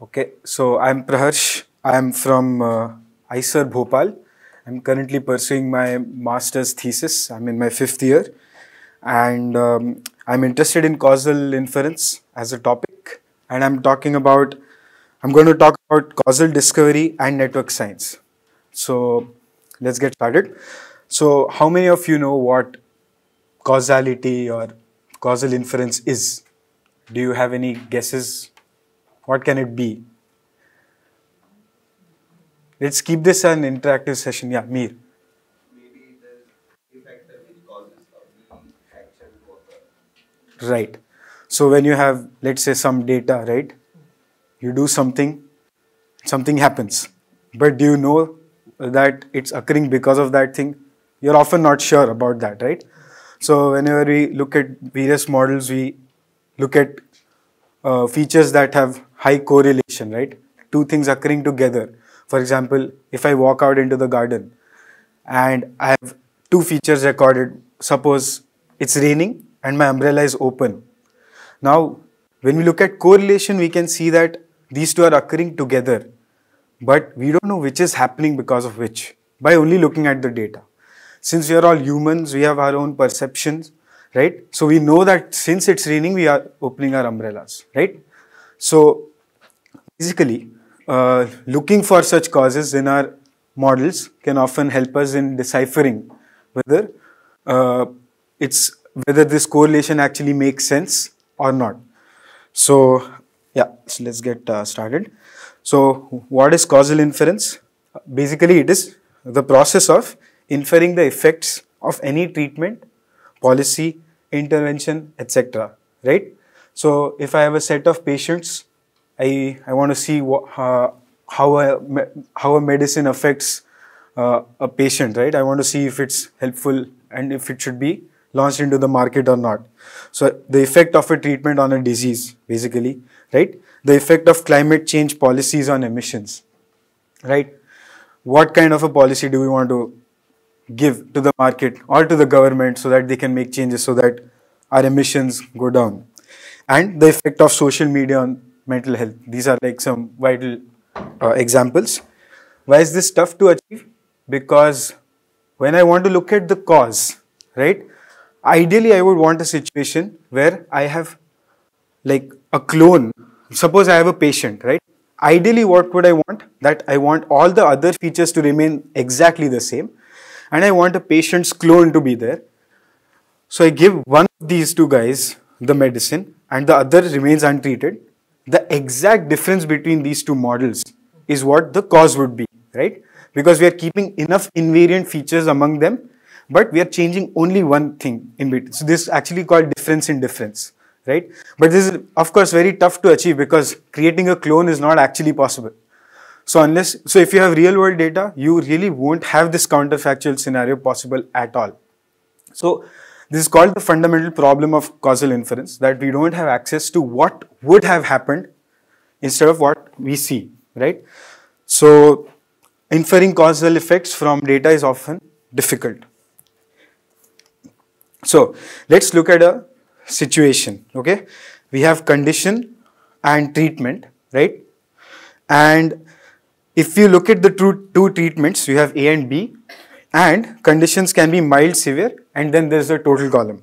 Okay, so I'm Praharsh. I'm from uh, IISER Bhopal. I'm currently pursuing my master's thesis. I'm in my fifth year, and um, I'm interested in causal inference as a topic. And I'm talking about, I'm going to talk about causal discovery and network science. So let's get started. So, how many of you know what causality or causal inference is? Do you have any guesses? What can it be? Let's keep this an interactive session. Yeah, Mir. maybe the factor which causes of the action for Right. So when you have, let's say, some data, right? You do something, something happens. But do you know that it's occurring because of that thing? You're often not sure about that, right? So whenever we look at various models, we look at uh, features that have high correlation, right? Two things occurring together. For example, if I walk out into the garden and I have two features recorded, suppose it's raining and my umbrella is open. Now, when we look at correlation, we can see that these two are occurring together, but we don't know which is happening because of which by only looking at the data. Since we are all humans, we have our own perceptions, right? So we know that since it's raining, we are opening our umbrellas, right? So basically, uh, looking for such causes in our models can often help us in deciphering whether uh, it's whether this correlation actually makes sense or not. So yeah, so let's get uh, started. So what is causal inference? Basically, it is the process of inferring the effects of any treatment, policy, intervention, etc. Right? So if I have a set of patients, I, I want to see uh, how, a, how a medicine affects uh, a patient, right? I want to see if it's helpful and if it should be launched into the market or not. So the effect of a treatment on a disease, basically, right? The effect of climate change policies on emissions, right? What kind of a policy do we want to give to the market or to the government so that they can make changes so that our emissions go down? And the effect of social media on mental health. These are like some vital uh, examples. Why is this tough to achieve? Because when I want to look at the cause, right? Ideally, I would want a situation where I have like a clone. Suppose I have a patient, right? Ideally, what would I want? That I want all the other features to remain exactly the same, and I want a patient's clone to be there. So I give one of these two guys the medicine, and the other remains untreated. The exact difference between these two models is what the cause would be, right? Because we are keeping enough invariant features among them, but we are changing only one thing in between. So this is actually called difference in difference, right? But this is of course very tough to achieve because creating a clone is not actually possible. So unless so if you have real world data, you really won't have this counterfactual scenario possible at all. So this is called the fundamental problem of causal inference that we don't have access to what would have happened instead of what we see, right? So inferring causal effects from data is often difficult. So let's look at a situation, okay? We have condition and treatment, right? And if you look at the two, two treatments, you have A and B, and conditions can be mild, severe, and then there's a total column.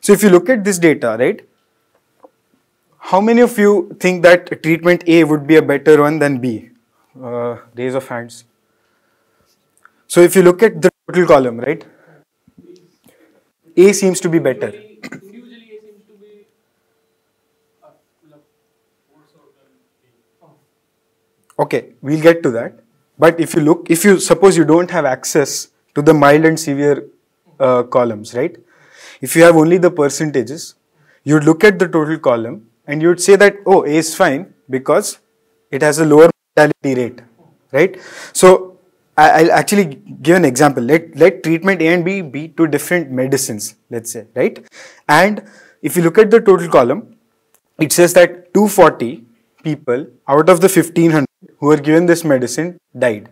So if you look at this data, right, how many of you think that treatment A would be a better one than B? Uh, raise of hands. So if you look at the total column, right, A seems to be better. Individually, A seems to be uh, like, more so than B. Okay, we'll get to that. But if you look, if you suppose you don't have access to the mild and severe uh, columns, right? If you have only the percentages, you'd look at the total column and you'd say that, oh, A is fine because it has a lower mortality rate, right? So I'll actually give an example. Let, let treatment A and B be two different medicines, let's say, right? And if you look at the total column, it says that 240 people out of the 1500 who were given this medicine died.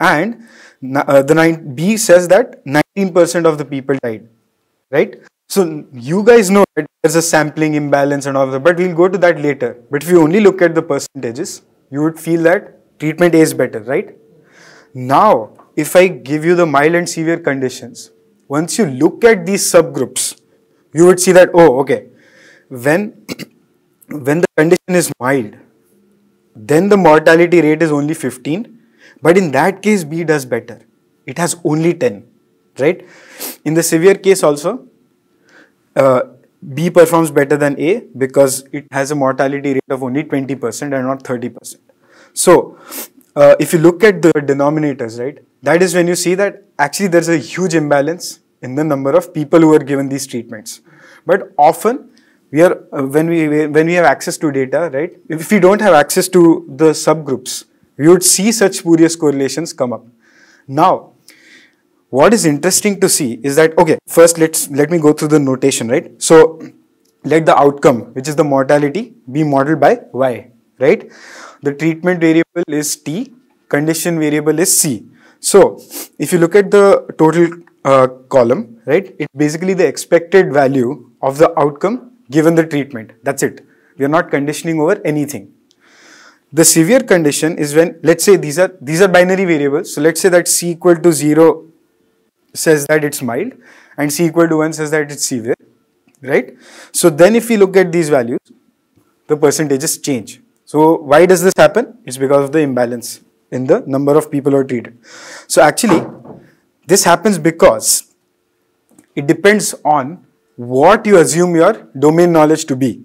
And uh, the nine, B says that 19% of the people died, right? So you guys know that there's a sampling imbalance and all of that, but we'll go to that later. But if you only look at the percentages, you would feel that treatment A is better, right? Now, if I give you the mild and severe conditions, once you look at these subgroups, you would see that, oh, okay, when, when the condition is mild, then the mortality rate is only 15, but in that case, B does better. It has only 10, right? In the severe case also, uh, B performs better than A because it has a mortality rate of only 20% and not 30%. So, uh, if you look at the denominators, right, that is when you see that actually there's a huge imbalance in the number of people who are given these treatments. But often, we are uh, when we when we have access to data, right? If we don't have access to the subgroups, we would see such spurious correlations come up. Now, what is interesting to see is that okay first let's let me go through the notation right so let the outcome which is the mortality be modeled by y right the treatment variable is t condition variable is c so if you look at the total uh, column right it's basically the expected value of the outcome given the treatment that's it we are not conditioning over anything the severe condition is when let's say these are these are binary variables so let's say that c equal to 0 says that it's mild and c equal to 1 says that it's severe, right? So then if we look at these values, the percentages change. So why does this happen? It's because of the imbalance in the number of people who are treated. So actually, this happens because it depends on what you assume your domain knowledge to be.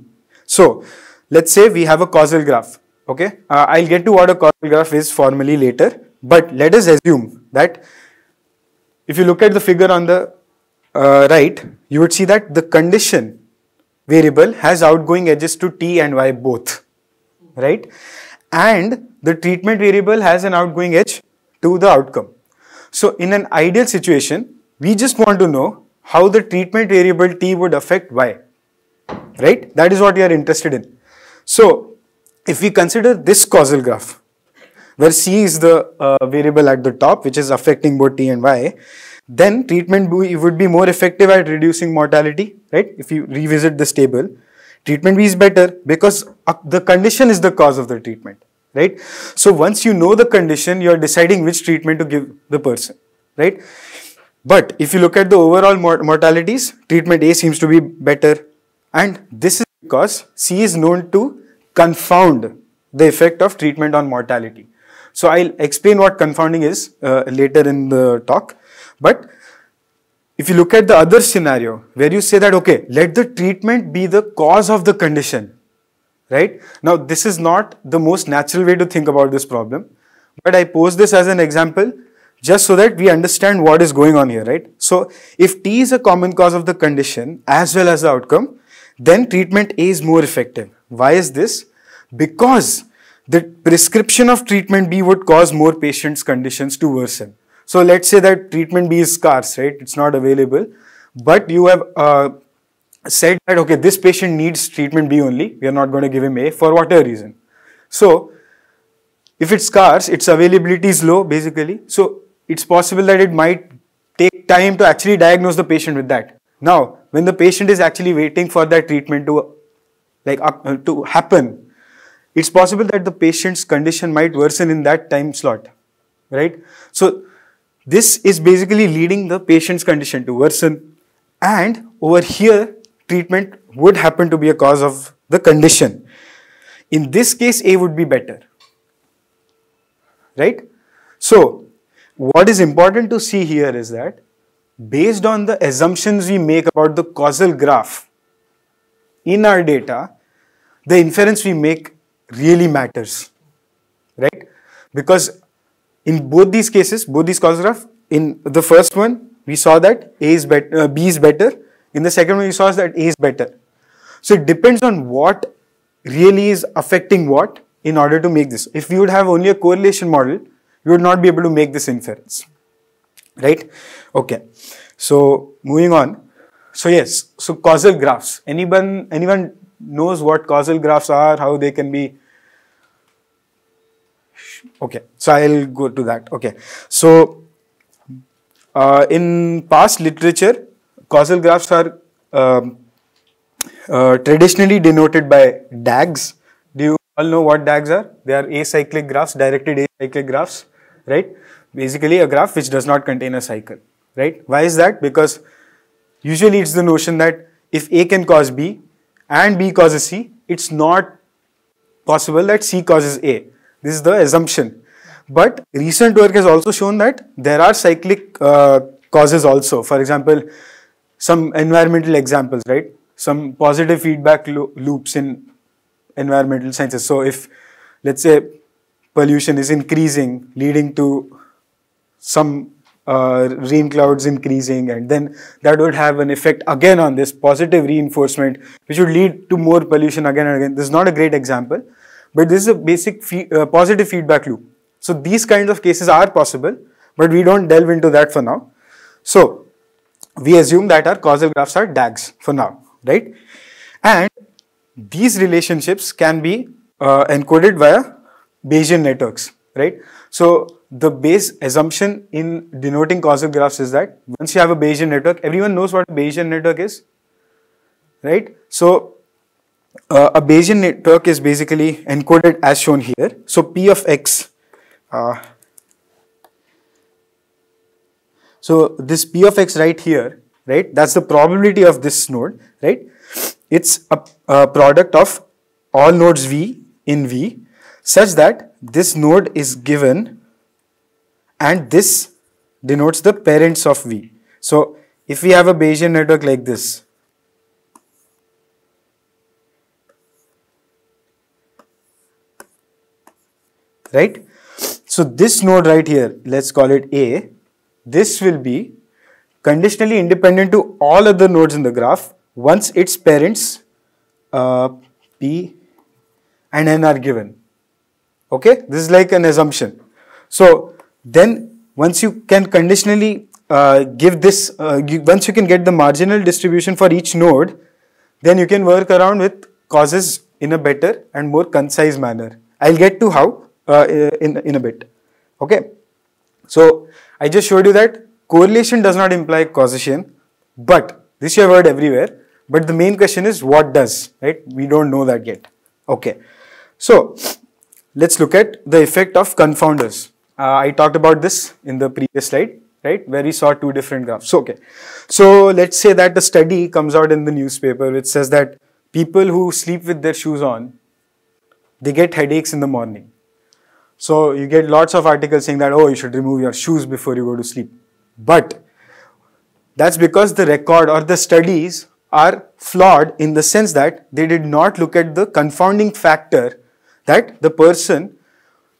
So let's say we have a causal graph. Okay, uh, I'll get to what a causal graph is formally later, but let us assume that if you look at the figure on the uh, right, you would see that the condition variable has outgoing edges to t and y both, right? And the treatment variable has an outgoing edge to the outcome. So in an ideal situation, we just want to know how the treatment variable t would affect y, right? That is what we are interested in. So if we consider this causal graph, where C is the uh, variable at the top which is affecting both T and Y, then treatment B would be more effective at reducing mortality, right? If you revisit this table, treatment B is better because uh, the condition is the cause of the treatment, right? So once you know the condition, you are deciding which treatment to give the person, right? But if you look at the overall mortalities, treatment A seems to be better and this is because C is known to confound the effect of treatment on mortality. So I'll explain what confounding is uh, later in the talk. But if you look at the other scenario where you say that, okay, let the treatment be the cause of the condition, right? Now, this is not the most natural way to think about this problem, but I pose this as an example just so that we understand what is going on here, right? So, if T is a common cause of the condition as well as the outcome, then treatment A is more effective. Why is this? Because the prescription of treatment B would cause more patients' conditions to worsen. So let's say that treatment B is scarce, right? It's not available, but you have uh, said that okay, this patient needs treatment B only. We are not going to give him A for whatever reason. So if it's scarce, its availability is low basically. So it's possible that it might take time to actually diagnose the patient with that. Now, when the patient is actually waiting for that treatment to like uh, to happen, it's possible that the patient's condition might worsen in that time slot, right? So this is basically leading the patient's condition to worsen and over here treatment would happen to be a cause of the condition. In this case A would be better, right? So what is important to see here is that based on the assumptions we make about the causal graph in our data, the inference we make really matters, right? Because in both these cases, both these causal graph, in the first one, we saw that A is better, uh, B is better. In the second one, we saw that A is better. So it depends on what really is affecting what in order to make this. If we would have only a correlation model, we would not be able to make this inference, right? Okay. So moving on. So yes, so causal graphs. Anyone, anyone knows what causal graphs are, how they can be Okay, so I'll go to that. Okay, so uh, in past literature, causal graphs are um, uh, traditionally denoted by DAGs. Do you all know what DAGs are? They are acyclic graphs, directed acyclic graphs, right? Basically, a graph which does not contain a cycle, right? Why is that? Because usually it's the notion that if A can cause B and B causes C, it's not possible that C causes A. This is the assumption. But recent work has also shown that there are cyclic uh, causes also. For example, some environmental examples, right? Some positive feedback lo loops in environmental sciences. So if, let's say, pollution is increasing, leading to some uh, rain clouds increasing and then that would have an effect again on this positive reinforcement which would lead to more pollution again and again. This is not a great example but this is a basic uh, positive feedback loop. So these kinds of cases are possible but we don't delve into that for now. So we assume that our causal graphs are DAGs for now, right? And these relationships can be uh, encoded via Bayesian networks, right? So the base assumption in denoting causal graphs is that once you have a Bayesian network, everyone knows what a Bayesian network is, right? So uh, a Bayesian network is basically encoded as shown here. So P of x, uh, so this P of x right here, right, that's the probability of this node, right? It's a, a product of all nodes V in V such that this node is given and this denotes the parents of V. So if we have a Bayesian network like this, right? So this node right here, let's call it A, this will be conditionally independent to all other nodes in the graph once its parents uh, P and N are given. Okay, this is like an assumption. So then once you can conditionally uh, give this, uh, once you can get the marginal distribution for each node, then you can work around with causes in a better and more concise manner. I'll get to how uh, in, in a bit. Okay. So I just showed you that correlation does not imply causation, but this you have heard everywhere. But the main question is what does, right? We don't know that yet. Okay. So let's look at the effect of confounders. Uh, I talked about this in the previous slide, right, where we saw two different graphs. So, okay. So let's say that the study comes out in the newspaper which says that people who sleep with their shoes on, they get headaches in the morning. So you get lots of articles saying that, oh, you should remove your shoes before you go to sleep. But that's because the record or the studies are flawed in the sense that they did not look at the confounding factor that the person,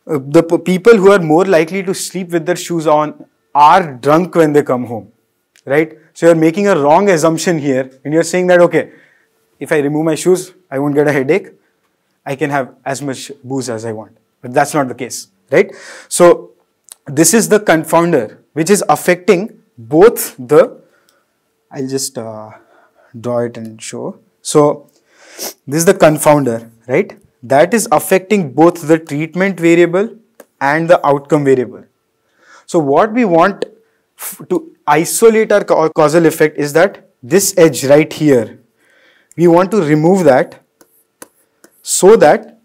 uh, the people who are more likely to sleep with their shoes on are drunk when they come home, right? So you're making a wrong assumption here and you're saying that, okay, if I remove my shoes, I won't get a headache. I can have as much booze as I want. But that's not the case, right? So this is the confounder which is affecting both the, I'll just uh, draw it and show. So this is the confounder, right? That is affecting both the treatment variable and the outcome variable. So what we want to isolate our causal effect is that this edge right here, we want to remove that so that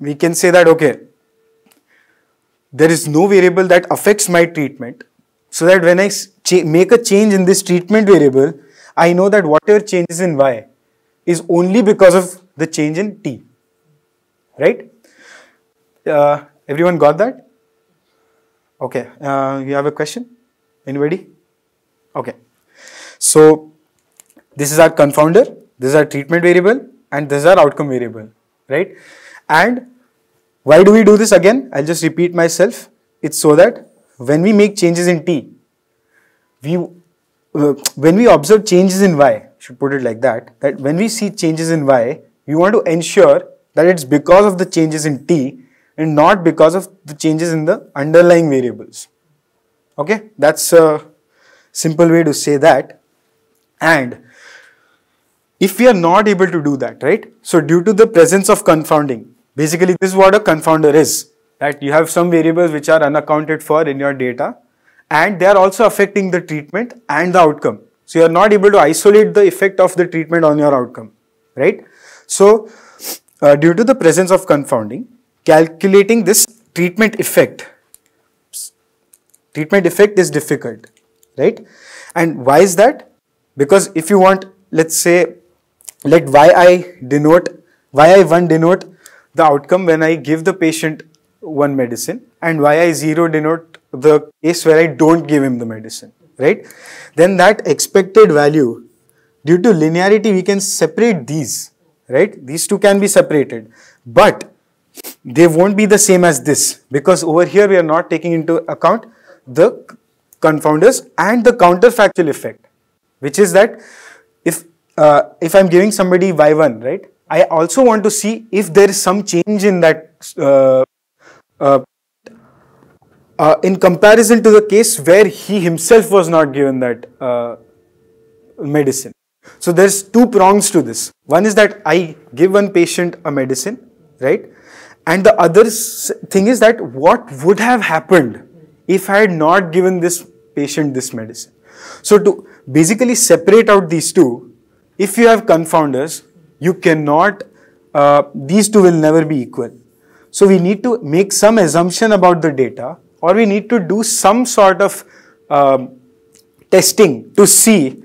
we can say that, okay, there is no variable that affects my treatment so that when I make a change in this treatment variable, I know that whatever changes in y is only because of the change in t. Right? Uh, everyone got that? Okay. Uh, you have a question? Anybody? Okay. So this is our confounder, this is our treatment variable, and this is our outcome variable. Right? And why do we do this again? I'll just repeat myself. It's so that when we make changes in t, we uh, when we observe changes in y, should put it like that, that when we see changes in y, we want to ensure that it's because of the changes in t and not because of the changes in the underlying variables. Okay, that's a simple way to say that. And if we are not able to do that, right? So due to the presence of confounding, basically this is what a confounder is, that you have some variables which are unaccounted for in your data and they are also affecting the treatment and the outcome. So you are not able to isolate the effect of the treatment on your outcome, right? So uh, due to the presence of confounding, calculating this treatment effect, treatment effect is difficult, right? And why is that? Because if you want, let's say, let yi denote, yi1 denote the outcome when I give the patient one medicine and yi0 denote the case where I don't give him the medicine, right? Then that expected value, due to linearity, we can separate these, right? These two can be separated, but they won't be the same as this because over here we are not taking into account the confounders and the counterfactual effect, which is that if uh, if I'm giving somebody y1, right? I also want to see if there is some change in that uh, uh, uh, in comparison to the case where he himself was not given that uh, medicine. So there's two prongs to this. One is that I give one patient a medicine, right? And the other thing is that what would have happened if I had not given this patient this medicine. So to basically separate out these two, if you have confounders, you cannot, uh, these two will never be equal. So we need to make some assumption about the data or we need to do some sort of um, testing to see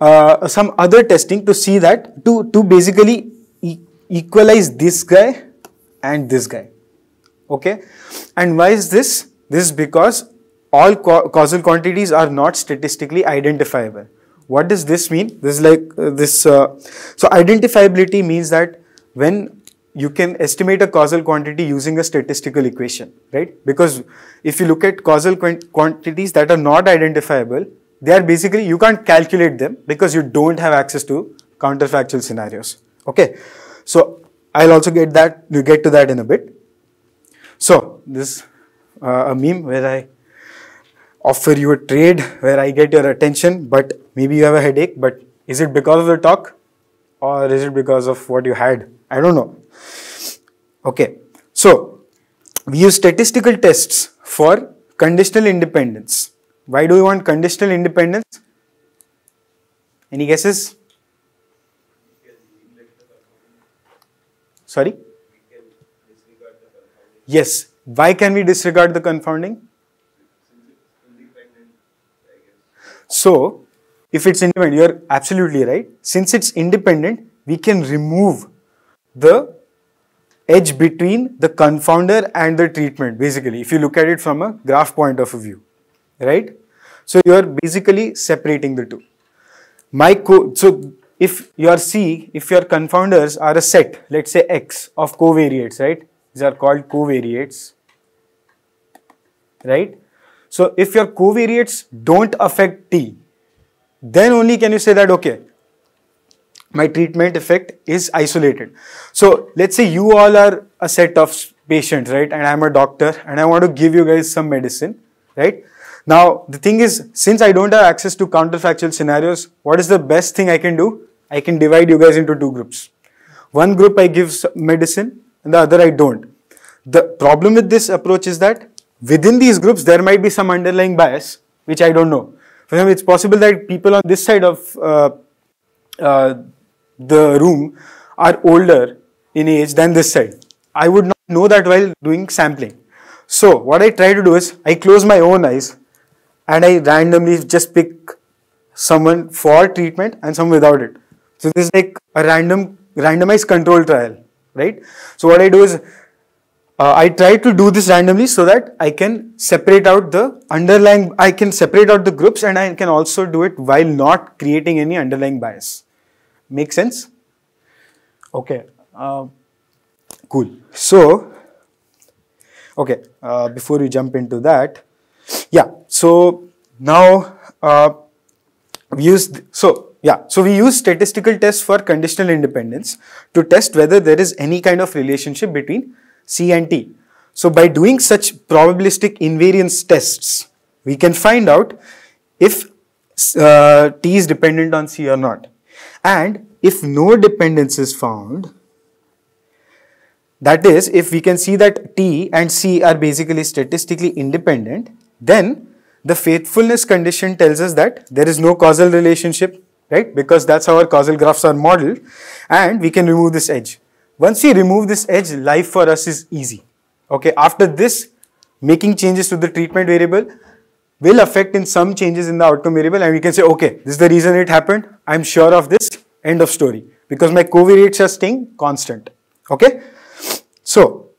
uh, some other testing to see that to, to basically e equalize this guy and this guy. Okay. And why is this? This is because all ca causal quantities are not statistically identifiable. What does this mean? This is like uh, this. Uh, so identifiability means that when you can estimate a causal quantity using a statistical equation, right? Because if you look at causal quantities that are not identifiable, they are basically, you can't calculate them because you don't have access to counterfactual scenarios. Okay. So I'll also get that, you get to that in a bit. So this uh, a meme where I offer you a trade where I get your attention, but maybe you have a headache, but is it because of the talk or is it because of what you had? I don't know. Okay, so we use statistical tests for conditional independence. Why do we want conditional independence? Any guesses? Sorry? Yes. Why can we disregard the confounding? So, if it's independent, you're absolutely right. Since it's independent, we can remove the edge between the confounder and the treatment basically if you look at it from a graph point of view right so you are basically separating the two my co so if your c if your confounders are a set let's say x of covariates right these are called covariates right so if your covariates don't affect t then only can you say that okay my treatment effect is isolated. So let's say you all are a set of patients, right? And I'm a doctor and I want to give you guys some medicine, right? Now, the thing is, since I don't have access to counterfactual scenarios, what is the best thing I can do? I can divide you guys into two groups. One group I give medicine and the other I don't. The problem with this approach is that within these groups, there might be some underlying bias, which I don't know. For example, it's possible that people on this side of uh, uh, the room are older in age than this side. I would not know that while doing sampling. So what I try to do is I close my own eyes and I randomly just pick someone for treatment and some without it. So this is like a random randomized control trial, right? So what I do is uh, I try to do this randomly so that I can separate out the underlying, I can separate out the groups and I can also do it while not creating any underlying bias. Make sense? Okay, uh, cool. So, okay, uh, before we jump into that, yeah, so now uh, we use, so yeah, so we use statistical tests for conditional independence to test whether there is any kind of relationship between C and T. So by doing such probabilistic invariance tests, we can find out if uh, T is dependent on C or not. And if no dependence is found, that is, if we can see that T and C are basically statistically independent, then the faithfulness condition tells us that there is no causal relationship, right? Because that's how our causal graphs are modeled, and we can remove this edge. Once we remove this edge, life for us is easy. Okay, after this, making changes to the treatment variable will affect in some changes in the outcome variable, and we can say, okay, this is the reason it happened. I'm sure of this. End of story. Because my covariates are staying constant. Okay, so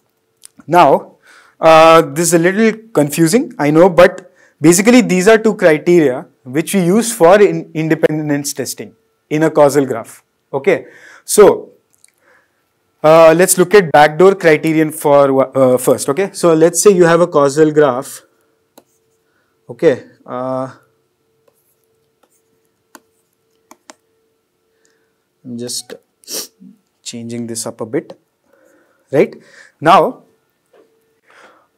now uh, this is a little confusing, I know, but basically these are two criteria which we use for in independence testing in a causal graph. Okay, so uh, let's look at backdoor criterion for uh, first. Okay, so let's say you have a causal graph. Okay. Uh, I'm just changing this up a bit. Right now,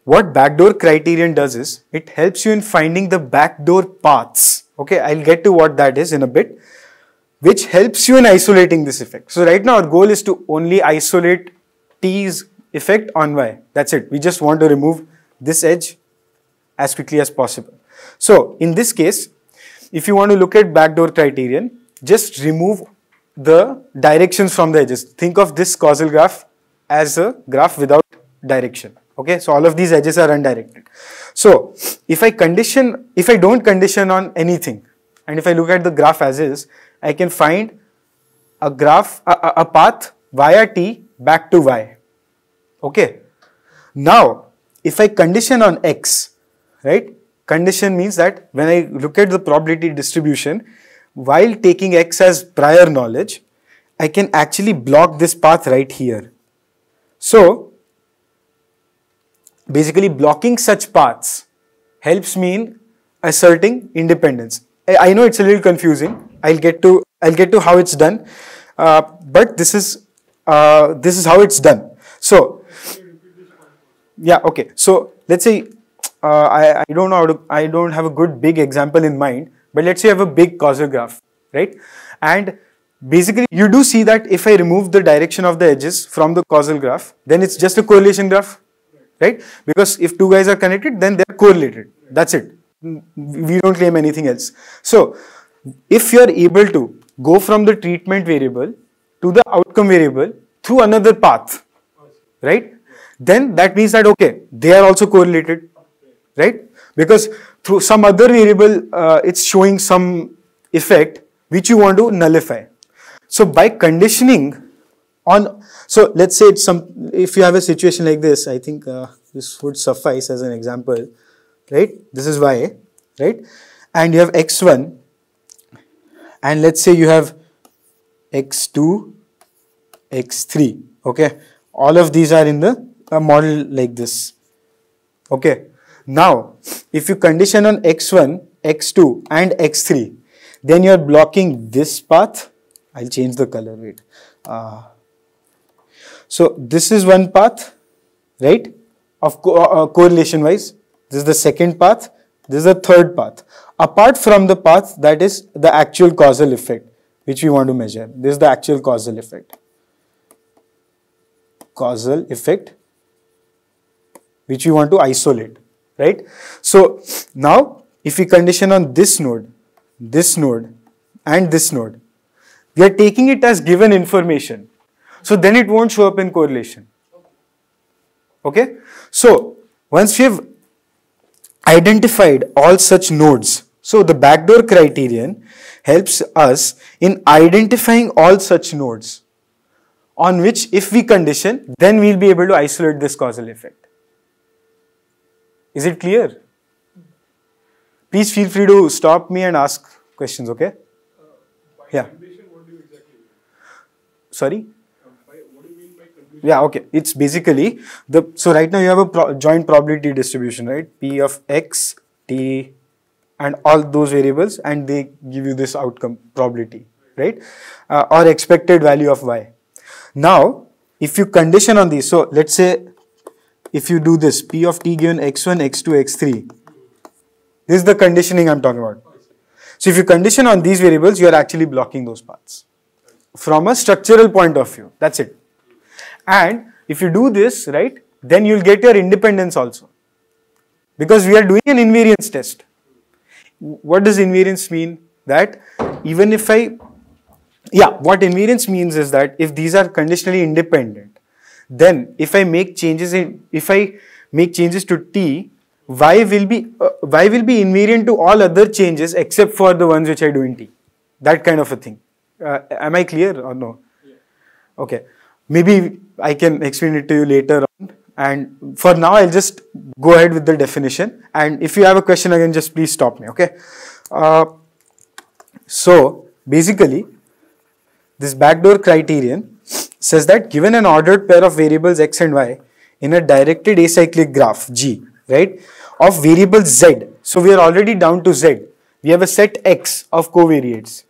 what backdoor criterion does is it helps you in finding the backdoor paths. Okay, I'll get to what that is in a bit, which helps you in isolating this effect. So right now our goal is to only isolate T's effect on Y. That's it. We just want to remove this edge as quickly as possible. So in this case, if you want to look at backdoor criterion, just remove the directions from the edges. Think of this causal graph as a graph without direction. Okay, so all of these edges are undirected. So if I condition, if I don't condition on anything, and if I look at the graph as is, I can find a graph, a, a, path via t back to y. Okay. Now, if I condition on x, right? Condition means that when I look at the probability distribution, while taking x as prior knowledge, I can actually block this path right here. So, basically blocking such paths helps me in asserting independence. I, know it's a little confusing. I'll get to I'll get to how it's done, uh, but this is uh, this is how it's done. So yeah, okay. So let's say uh, I I don't know how to I don't have a good big example in mind, but let's say I have a big causal graph, right? And basically you do see that if I remove the direction of the edges from the causal graph, then it's just a correlation graph right? Because if two guys are connected, then they're correlated. That's it. We don't claim anything else. So, if you're able to go from the treatment variable to the outcome variable through another path, right? Then that means that, okay, they are also correlated, right? Because through some other variable, uh, it's showing some effect which you want to nullify. So, by conditioning on so let's say some if you have a situation like this i think uh, this would suffice as an example right? This is y right? And you have x1 and let's say you have x2 x3 okay? All of these are in the a model like this okay? Now if you condition on x1 x2 and x3 then you are blocking this path. I'll change the color wait uh, so this is one path, right? Of co uh, correlation wise. This is the second path. This is the third path. Apart from the path that is the actual causal effect, which we want to measure. This is the actual causal effect. Causal effect, which we want to isolate, right? So now, if we condition on this node, this node, and this node, we are taking it as given information so then it won't show up in correlation. Okay. So once we have identified all such nodes, so the backdoor criterion helps us in identifying all such nodes on which if we condition, then we'll be able to isolate this causal effect. Is it clear? Please feel free to stop me and ask questions, okay? Uh, by Yeah. condition, what do you exactly? Sorry? Um, by, what do you mean by condition? Yeah, okay. It's basically the so right now you have a pro joint probability distribution, right? P of x, t, and all those variables, and they give you this outcome probability, right? Uh, or expected value of y. Now, if you condition on these, so let's say if you do this P of t given x1, x2, x3, this is the conditioning I'm talking about. So if you condition on these variables, you are actually blocking those paths from a structural point of view. That's it. And if you do this, right, then you'll get your independence also. Because we are doing an invariance test. what does invariance mean? That even if I, yeah, what invariance means is that if these are conditionally independent, then if I make changes in, if I make changes to t, y will be, uh, y will be invariant to all other changes except for the ones which I do in t. That kind of a thing. Uh, am I clear or no? Okay. Maybe I can explain it to you later on. And for now, I'll just go ahead with the definition. And if you have a question again, just please stop me. Okay. Uh, so basically, this backdoor criterion says that given an ordered pair of variables x and y in a directed acyclic graph G, right, of variable z. So we are already down to z. We have a set x of covariates.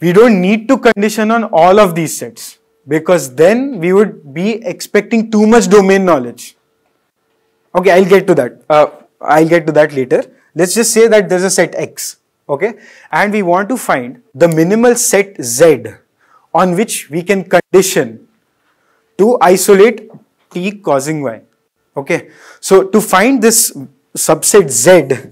We don't need to condition on all of these sets because then we would be expecting too much domain knowledge. Okay, I'll get to that. Uh, I'll get to that later. Let's just say that there's a set x, okay, and we want to find the minimal set z on which we can condition to isolate t causing y. Okay, so to find this subset z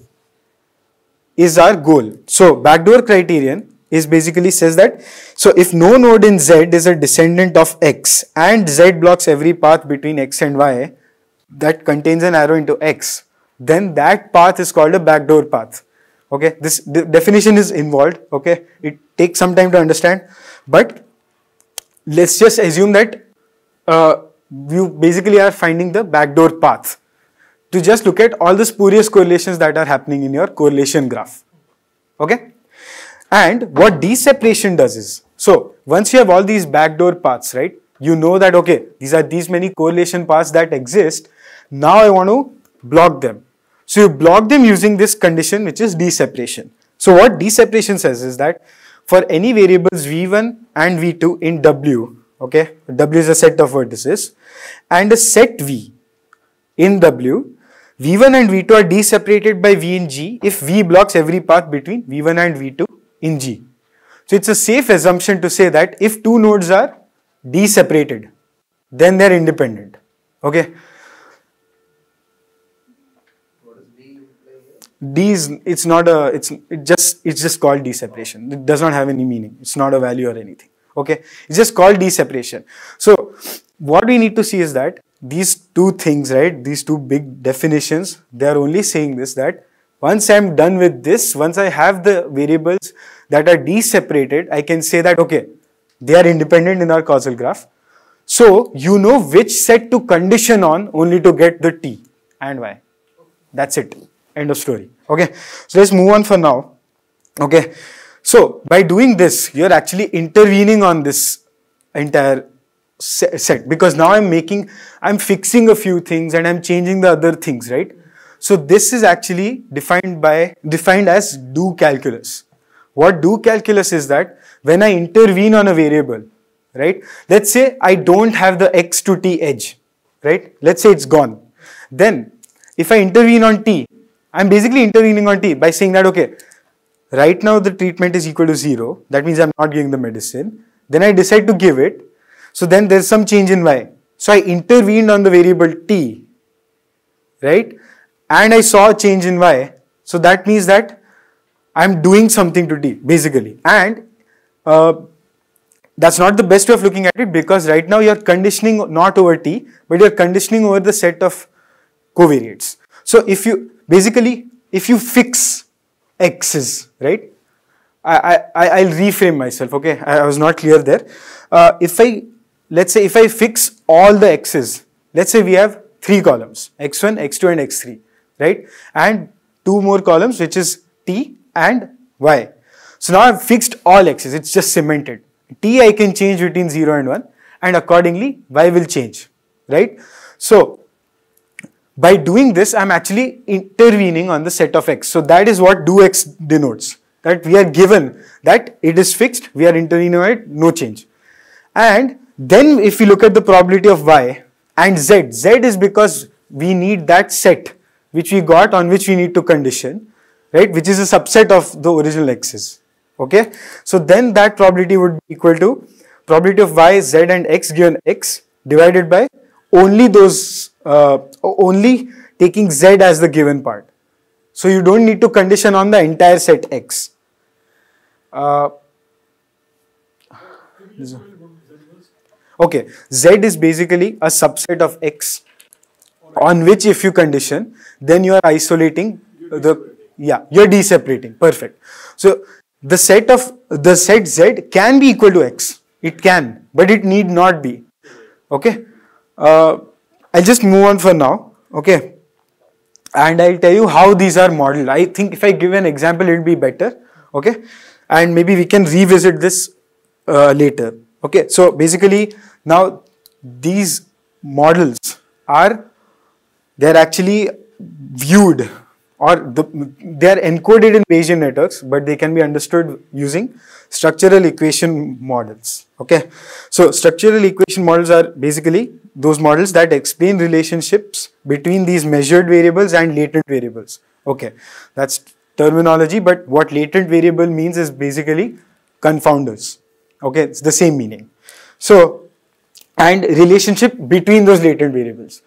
is our goal. So backdoor criterion is basically says that so if no node in z is a descendant of x and z blocks every path between x and y that contains an arrow into x then that path is called a backdoor path. Okay? This definition is involved. Okay? It takes some time to understand. But let's just assume that uh, you basically are finding the backdoor path. To just look at all the spurious correlations that are happening in your correlation graph. Okay and what d-separation does is, so once you have all these backdoor paths, right, you know that, okay, these are these many correlation paths that exist. Now I want to block them. So you block them using this condition, which is d-separation. So what d-separation says is that for any variables v1 and v2 in W, okay, W is a set of vertices, and a set V in W, V1 and V2 are d-separated by V in G if V blocks every path between V1 and V2 in G. So it's a safe assumption to say that if two nodes are d-separated, then they're independent. Okay. D? Is it's not a it's it just it's just called d-separation. It does not have any meaning. It's not a value or anything. Okay. It's just called d-separation. So what we need to see is that these two things, right? These two big definitions, they are only saying this that once I'm done with this, once I have the variables that are d-separated, I can say that, okay, they are independent in our causal graph. So you know which set to condition on only to get the t and y. That's it. End of story. Okay. So let's move on for now. Okay. So by doing this, you're actually intervening on this entire set because now I'm making, I'm fixing a few things and I'm changing the other things, right? So this is actually defined by, defined as do calculus. What do calculus is that when I intervene on a variable, right? Let's say I don't have the x to t edge, right? Let's say it's gone. Then if I intervene on t, I'm basically intervening on t by saying that, okay, right now the treatment is equal to zero. That means I'm not giving the medicine. Then I decide to give it. So then there's some change in y. So I intervened on the variable t, right? And I saw a change in y. So that means that I'm doing something to t, basically. And uh, that's not the best way of looking at it because right now you're conditioning not over t, but you're conditioning over the set of covariates. So if you basically if you fix x's, right? I, I, I'll reframe myself, okay? I, I was not clear there. Uh, if I, let's say if I fix all the x's, let's say we have three columns, x1, x2 and x3, right? And two more columns which is t and y. So now I've fixed all x's, it's just cemented. t I can change between 0 and 1 and accordingly y will change, right? So by doing this, I'm actually intervening on the set of x. So that is what do x denotes. That we are given that it is fixed, we are intervening on it, no change. And then if we look at the probability of y and z, z is because we need that set which we got on which we need to condition, right, which is a subset of the original x's. Okay, so then that probability would be equal to probability of y, z and x given x divided by only those uh, only taking z as the given part So you don't need to condition on the entire set X. Uh, okay, Z is basically a subset of X on which if you condition, then you are isolating the, yeah, you're d-separating, perfect. So the set of, the set Z can be equal to X, it can, but it need not be, okay. Uh, I'll just move on for now, okay. And I'll tell you how these are modeled. I think if I give an example, it'll be better, okay. And maybe we can revisit this uh, later, okay. So basically now these models are they're actually viewed or the, they're encoded in Bayesian networks, but they can be understood using structural equation models. Okay, so structural equation models are basically those models that explain relationships between these measured variables and latent variables. Okay, that's terminology, but what latent variable means is basically confounders. Okay, it's the same meaning. So, and relationship between those latent variables.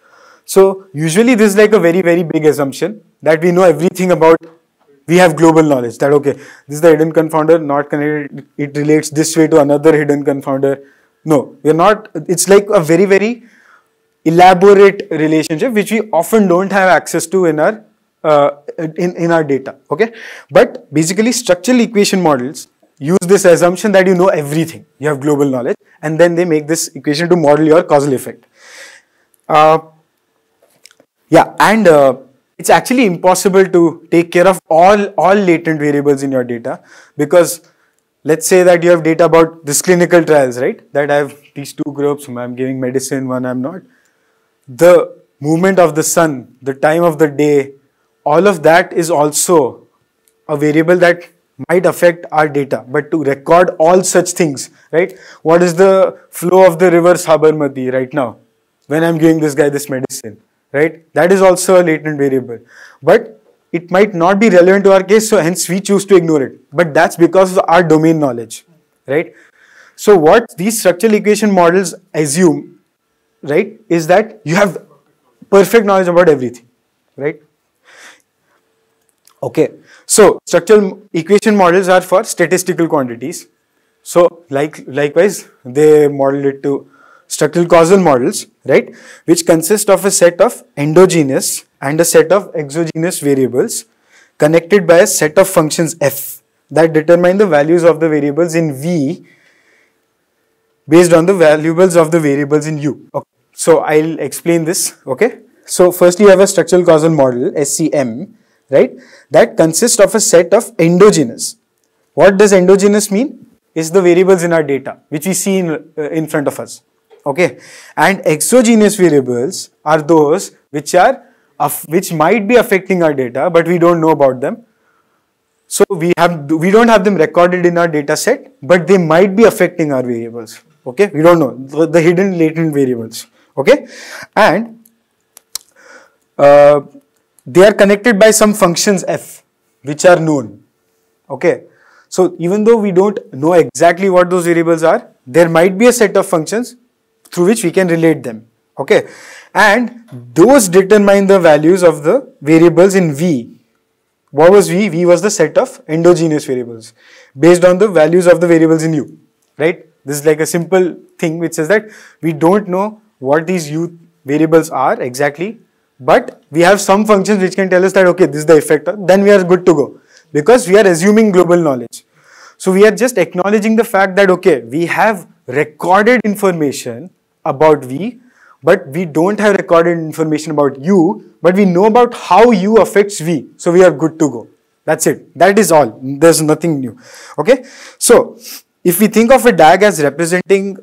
So usually this is like a very, very big assumption that we know everything about, we have global knowledge that okay, this is the hidden confounder, not connected, it relates this way to another hidden confounder. No, we're not, it's like a very, very elaborate relationship which we often don't have access to in our uh, in, in our data, okay? But basically structural equation models use this assumption that you know everything, you have global knowledge and then they make this equation to model your causal effect. Uh, yeah, and uh, it's actually impossible to take care of all, all latent variables in your data because let's say that you have data about this clinical trials, right? That I have these two groups, I'm giving medicine, one I'm not. The movement of the sun, the time of the day, all of that is also a variable that might affect our data. But to record all such things, right? What is the flow of the river Sabarmati right now when I'm giving this guy this medicine? Right? That is also a latent variable. But it might not be relevant to our case, so hence we choose to ignore it. But that's because of our domain knowledge, right? So what these structural equation models assume, right, is that you have perfect knowledge about everything, right? Okay, so structural equation models are for statistical quantities. So like likewise, they model it to structural causal models, right, which consist of a set of endogenous and a set of exogenous variables connected by a set of functions f that determine the values of the variables in V based on the valuables of the variables in U. Okay. So I'll explain this, okay. So firstly you have a structural causal model, SCM, right, that consists of a set of endogenous. What does endogenous mean? Is the variables in our data, which we see in, uh, in front of us okay? And exogenous variables are those which are which might be affecting our data but we don't know about them. So we have we don't have them recorded in our data set but they might be affecting our variables. Okay? We don't know. The, the hidden latent variables. Okay? And uh, they are connected by some functions f which are known. Okay? So even though we don't know exactly what those variables are there might be a set of functions through which we can relate them okay? And those determine the values of the variables in v. What was v? V was the set of endogenous variables based on the values of the variables in u right? This is like a simple thing which says that we don't know what these u variables are exactly but we have some functions which can tell us that okay this is the effect then we are good to go because we are assuming global knowledge. So we are just acknowledging the fact that okay we have recorded information about V, but we don't have recorded information about U, but we know about how U affects V. So we are good to go. That's it. That is all. There's nothing new. Okay. So if we think of a DAG as representing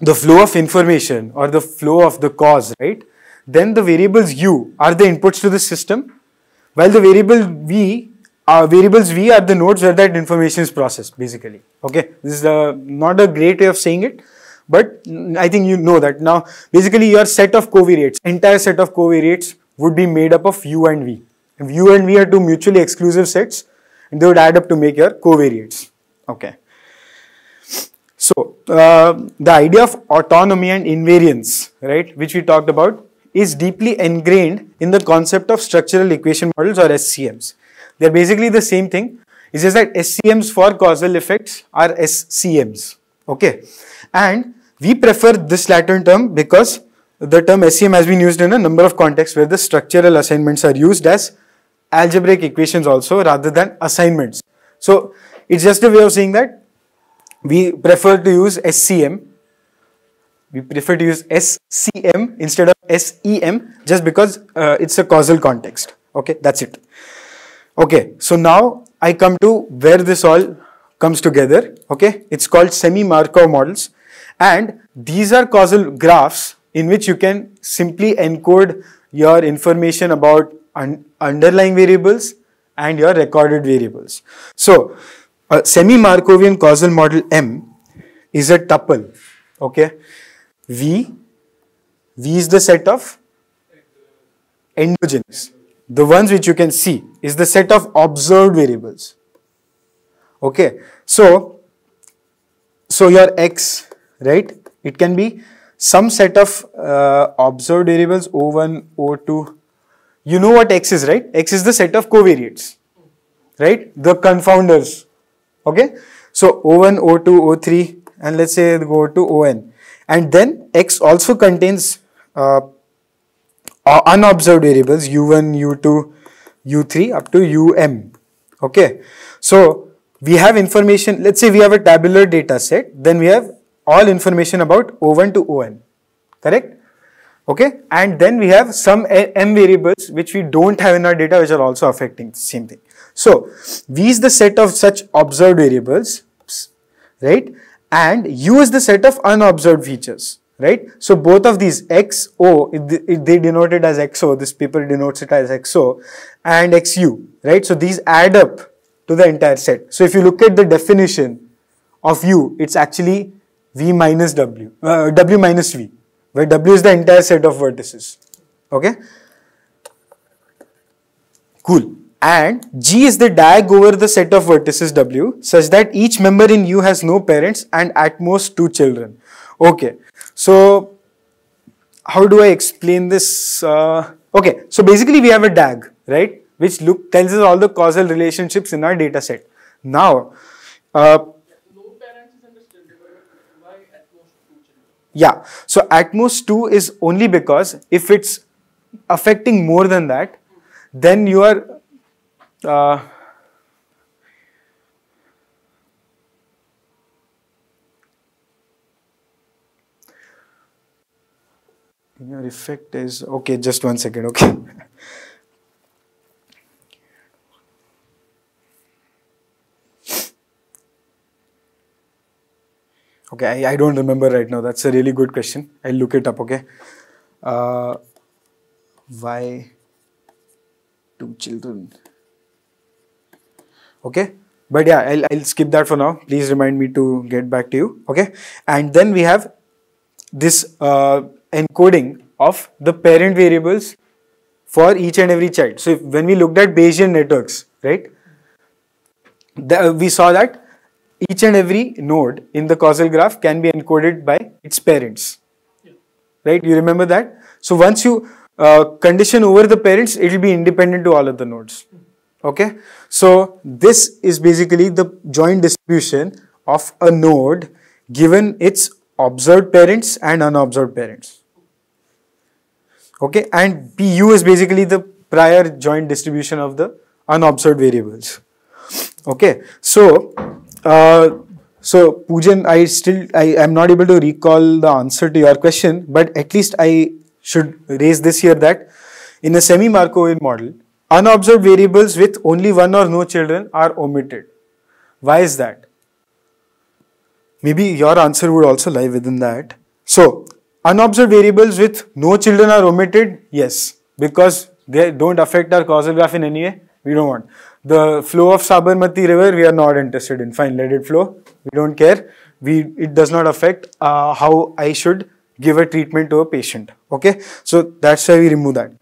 the flow of information or the flow of the cause, right? Then the variables U are the inputs to the system, while the variable V uh, variables V are the nodes where that information is processed basically. Okay, this is a, not a great way of saying it, but I think you know that now basically your set of covariates, entire set of covariates would be made up of U and V. If U and V are two mutually exclusive sets they would add up to make your covariates. Okay. So uh, the idea of autonomy and invariance, right, which we talked about is deeply ingrained in the concept of structural equation models or SCMs. They're basically the same thing. It's just that SCMs for causal effects are SCMs. Okay. And we prefer this Latin term because the term SCM has been used in a number of contexts where the structural assignments are used as algebraic equations also rather than assignments. So it's just a way of saying that we prefer to use SCM. We prefer to use SCM instead of SEM just because uh, it's a causal context. Okay, that's it. Okay, so now I come to where this all comes together. Okay, it's called semi-Markov models, and these are causal graphs in which you can simply encode your information about un underlying variables and your recorded variables. So, a semi-Markovian causal model M is a tuple. Okay, V, V is the set of endogenous the ones which you can see is the set of observed variables okay so so your x right? It can be some set of uh, observed variables o1 o2 you know what x is right? X is the set of covariates right? The confounders okay? So o1 o2 o3 and let's say go to on and then x also contains uh, uh, unobserved variables u1, u2, u3 up to um. Okay. So we have information, let's say we have a tabular data set, then we have all information about O1 to On. Correct? Okay. And then we have some m variables which we don't have in our data which are also affecting the same thing. So V is the set of such observed variables, right? And U is the set of unobserved features right? So both of these it, it, they denote it as XO, this paper denotes it as XO and XU, right? So these add up to the entire set. So if you look at the definition of U, it's actually V minus W, uh, W minus V, where W is the entire set of vertices, okay? Cool. And G is the DAG over the set of vertices W such that each member in U has no parents and at most two children. Okay, so how do I explain this? Uh, okay, so basically we have a DAG, right, which look tells us all the causal relationships in our data set. Now, uh, no parents is understandable. Why at most two children? Yeah, so at most two is only because if it's affecting more than that, then you are uh, your effect is okay just one second okay okay I, I don't remember right now. That's a really good question. I'll look it up okay? Uh, why two children? Okay but yeah I'll, I'll skip that for now. Please remind me to get back to you okay? And then we have this uh, encoding of the parent variables for each and every child. So if, when we looked at Bayesian networks, right, the, we saw that each and every node in the causal graph can be encoded by its parents. Yeah. Right? You remember that? So once you uh, condition over the parents, it will be independent to all of the nodes. Okay? So this is basically the joint distribution of a node given its observed parents and unobserved parents okay and pu is basically the prior joint distribution of the unobserved variables okay so uh, so Poojan I still I am not able to recall the answer to your question but at least I should raise this here that in a semi-Markovian model unobserved variables with only one or no children are omitted why is that maybe your answer would also lie within that so Unobserved variables with no children are omitted? Yes, because they don't affect our causal graph in any way. We don't want. The flow of Sabarmati river, we are not interested in. Fine, let it flow. We don't care. We It does not affect uh, how I should give a treatment to a patient. Okay, so that's why we remove that.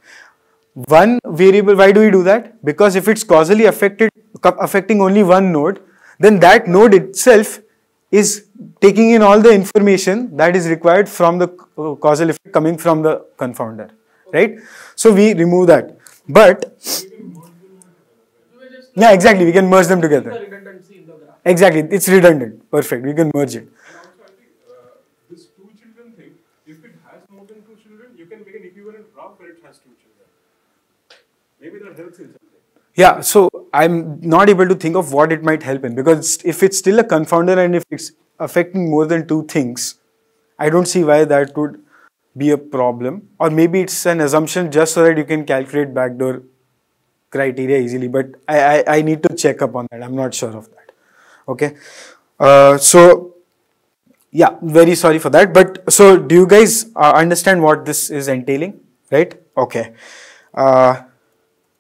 One variable, why do we do that? Because if it's causally affected, affecting only one node, then that node itself is taking in all the information that is required from the causal effect coming from the confounder right? So we remove that. But yeah, exactly, we can merge them the together. redundancy in the graph. Exactly, it's redundant. Perfect, we can merge it. And also, I think uh, this two children thing, if it has more than two children, you can make an equivalent graph where it has two children. Maybe that helps in something. Yeah, so I'm not able to think of what it might help in because if it's still a confounder and if it's affecting more than two things, I don't see why that would be a problem. Or maybe it's an assumption just so that you can calculate backdoor criteria easily. But I, I, I need to check up on that. I'm not sure of that. Okay. Uh, so yeah, very sorry for that. But so do you guys uh, understand what this is entailing? Right? Okay. Uh,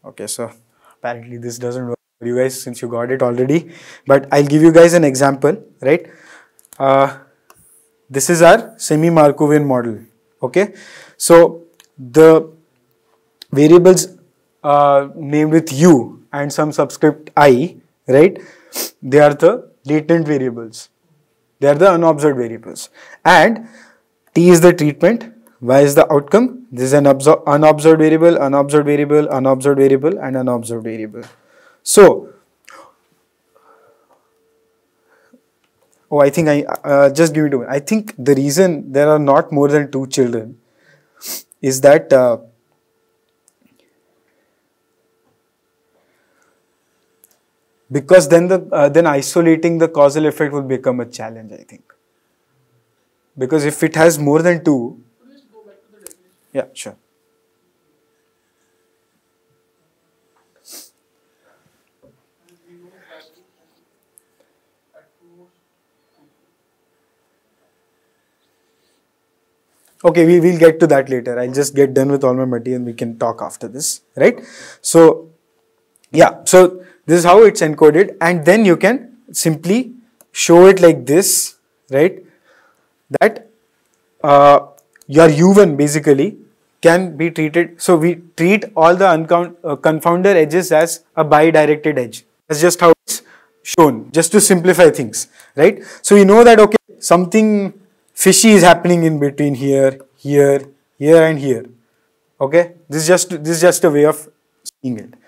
okay, so apparently this doesn't work for you guys since you got it already. But I'll give you guys an example, right? Uh, this is our semi-Markovian model. Okay, so the variables uh, named with u and some subscript i, right? They are the latent variables. They are the unobserved variables. And t is the treatment, y is the outcome. This is an obser- unobserved variable, unobserved variable, unobserved variable, and unobserved variable. So, oh, I think I uh, just give me two. I think the reason there are not more than two children is that. Uh, because then the uh, then isolating the causal effect will become a challenge i think. Because if it has more than two yeah sure. Okay we will get to that later. I'll just get done with all my material and we can talk after this right? So yeah so this is how it's encoded and then you can simply show it like this right? That uh, your u1 basically can be treated. So we treat all the uh, confounder edges as a bi-directed edge. That's just how it's shown just to simplify things right? So we know that okay something fishy is happening in between here here here and here okay? This is just this is just a way of seeing it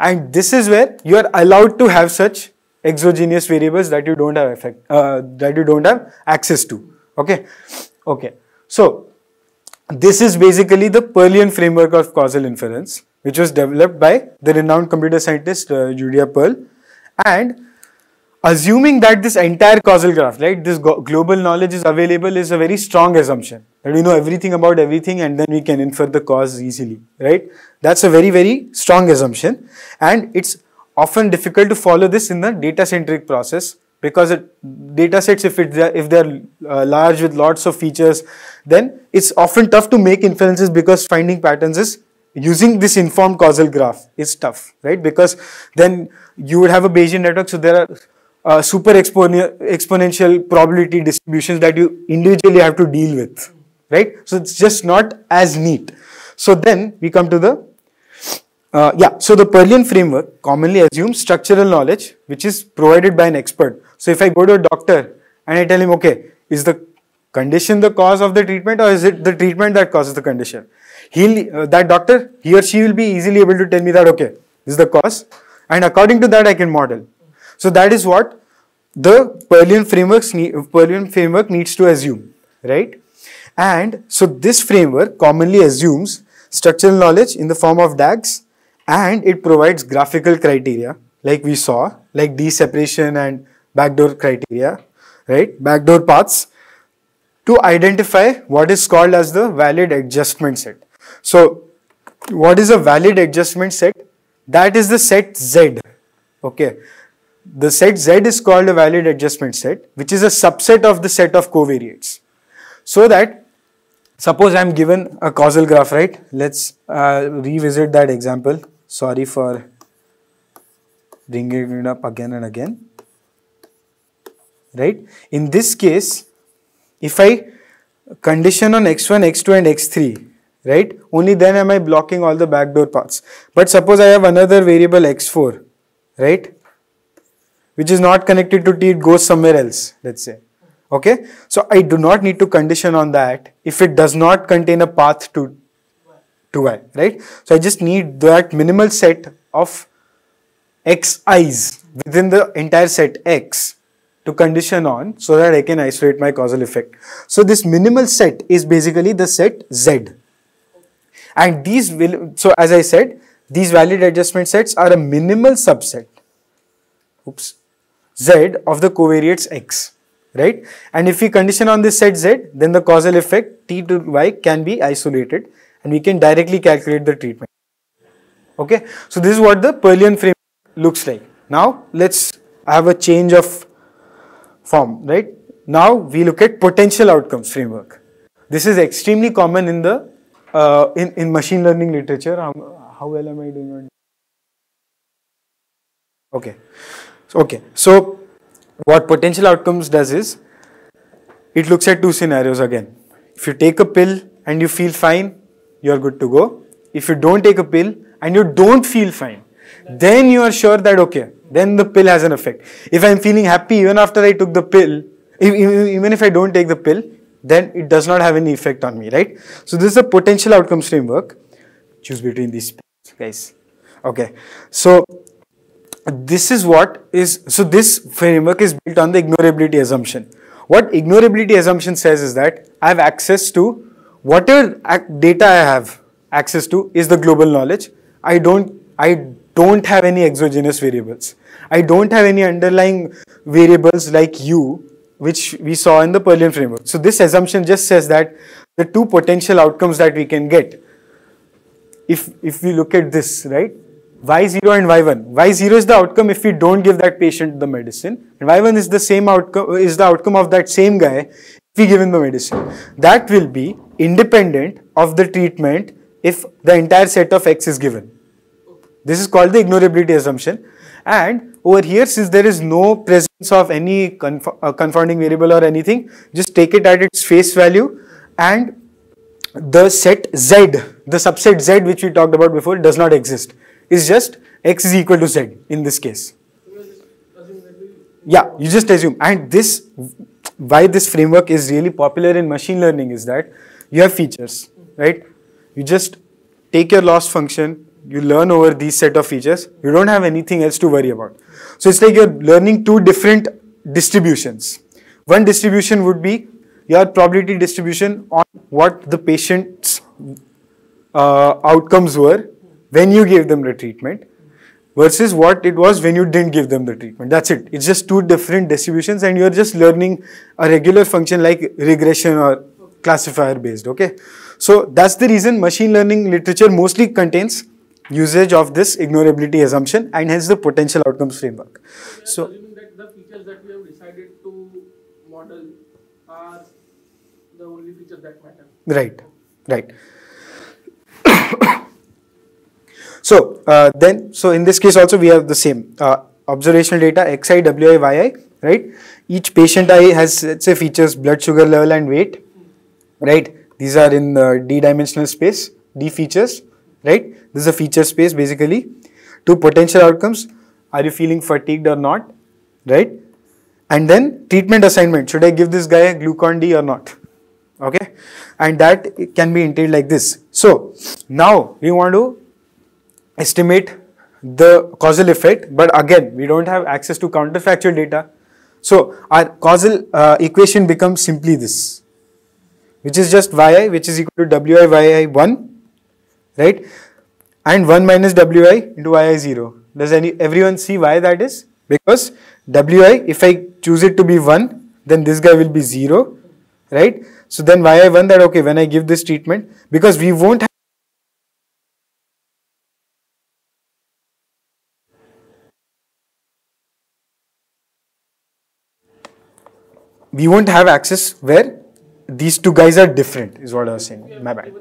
and this is where you are allowed to have such exogenous variables that you don't have effect uh, that you don't have access to. Okay? Okay. So this is basically the Pearlian framework of causal inference which was developed by the renowned computer scientist uh, Judea Pearl. And assuming that this entire causal graph, right, this global knowledge is available is a very strong assumption. That we know everything about everything and then we can infer the cause easily, right? That's a very, very strong assumption and it's often difficult to follow this in the data centric process because it, data sets, if, it, if they're uh, large with lots of features, then it's often tough to make inferences because finding patterns is using this informed causal graph is tough, right? Because then you would have a Bayesian network, so there are uh, super expone- exponential probability distributions that you individually have to deal with, right? So it's just not as neat. So then we come to the uh, yeah, so the Pearlian framework commonly assumes structural knowledge which is provided by an expert. So if I go to a doctor and I tell him, okay, is the condition the cause of the treatment or is it the treatment that causes the condition? He'll, uh, that doctor, he or she will be easily able to tell me that, okay, this is the cause and according to that I can model. So that is what the Pearlian frameworks Pearlian framework needs to assume, right? And so this framework commonly assumes structural knowledge in the form of DAGs and it provides graphical criteria like we saw, like d-separation and backdoor criteria, right? Backdoor paths to identify what is called as the valid adjustment set. So what is a valid adjustment set? That is the set Z. Okay. The set Z is called a valid adjustment set, which is a subset of the set of covariates. So that suppose I am given a causal graph, right? Let's uh, revisit that example. Sorry for bringing it up again and again. Right? In this case, if I condition on x1, x2 and x3, right? Only then am I blocking all the backdoor paths. But suppose I have another variable x4, right? Which is not connected to t, it goes somewhere else, let's say. Okay? So I do not need to condition on that if it does not contain a path to y, right? So I just need that minimal set of xi's within the entire set x to condition on so that I can isolate my causal effect. So this minimal set is basically the set z. And these will, so as I said, these valid adjustment sets are a minimal subset, oops, z of the covariates x, right? And if we condition on this set z, then the causal effect t to y can be isolated and we can directly calculate the treatment. Okay, so this is what the Pearlian frame looks like. Now let's have a change of form, right? Now we look at potential outcomes framework. This is extremely common in the uh, in in machine learning literature. How, how well am I doing? Okay, so, okay. So what potential outcomes does is it looks at two scenarios again. If you take a pill and you feel fine, you're good to go. If you don't take a pill and you don't feel fine, then you are sure that okay, then the pill has an effect. If I'm feeling happy even after I took the pill, even if I don't take the pill, then it does not have any effect on me, right? So this is a potential outcomes framework. Choose between these guys. Okay, so this is what is so this framework is built on the ignorability assumption. What ignorability assumption says is that I have access to whatever data I have access to is the global knowledge. I don't I don't have any exogenous variables. I don't have any underlying variables like u, which we saw in the Pearlian framework. So this assumption just says that the two potential outcomes that we can get, if, if we look at this, right, y0 and y1. y0 is the outcome if we don't give that patient the medicine, and y1 is the same outcome, is the outcome of that same guy if we give him the medicine. That will be independent of the treatment if the entire set of x is given. This is called the ignorability assumption. And over here, since there is no presence of any conf uh, confounding variable or anything, just take it at its face value and the set Z, the subset Z which we talked about before does not exist. It's just X is equal to Z in this case. Yeah, you just assume. And this, why this framework is really popular in machine learning is that you have features, right? You just take your loss function, you learn over these set of features, you don't have anything else to worry about. So it's like you're learning two different distributions. One distribution would be your probability distribution on what the patient's uh, outcomes were when you gave them the treatment versus what it was when you didn't give them the treatment. That's it. It's just two different distributions and you're just learning a regular function like regression or classifier based, okay? So that's the reason machine learning literature mostly contains usage of this ignorability assumption and hence the potential outcomes framework. So, assuming that the features that we have decided to model are the only features that matter. Right, right. so uh, then, so in this case also we have the same uh, observational data xi, wi, yi, right? Each patient i has let's say features blood sugar level and weight, right? These are in the d-dimensional space, d features right? This is a feature space basically. Two potential outcomes. Are you feeling fatigued or not? Right? And then treatment assignment. Should I give this guy a glucon D or not? Okay. And that can be entailed like this. So now we want to estimate the causal effect, but again, we don't have access to counterfactual data. So our causal uh, equation becomes simply this, which is just yi, which is equal to wi yi 1 right? And 1 minus wi into yi 0. Does any everyone see why that is? Because wi, if I choose it to be 1, then this guy will be 0, right? So then yi 1 that okay, when I give this treatment, because we won't have we won't have access where these two guys are different is what I was saying. My bad.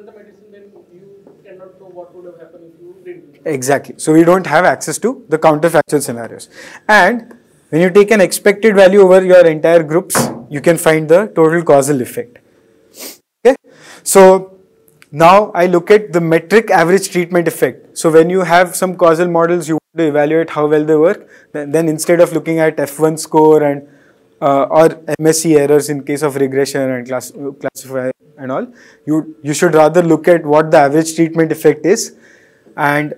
Exactly. So we don't have access to the counterfactual scenarios. And when you take an expected value over your entire groups, you can find the total causal effect. Okay. So now I look at the metric average treatment effect. So when you have some causal models, you want to evaluate how well they work. Then, then instead of looking at F1 score and uh, or MSE errors in case of regression and class, classify and all, you you should rather look at what the average treatment effect is, and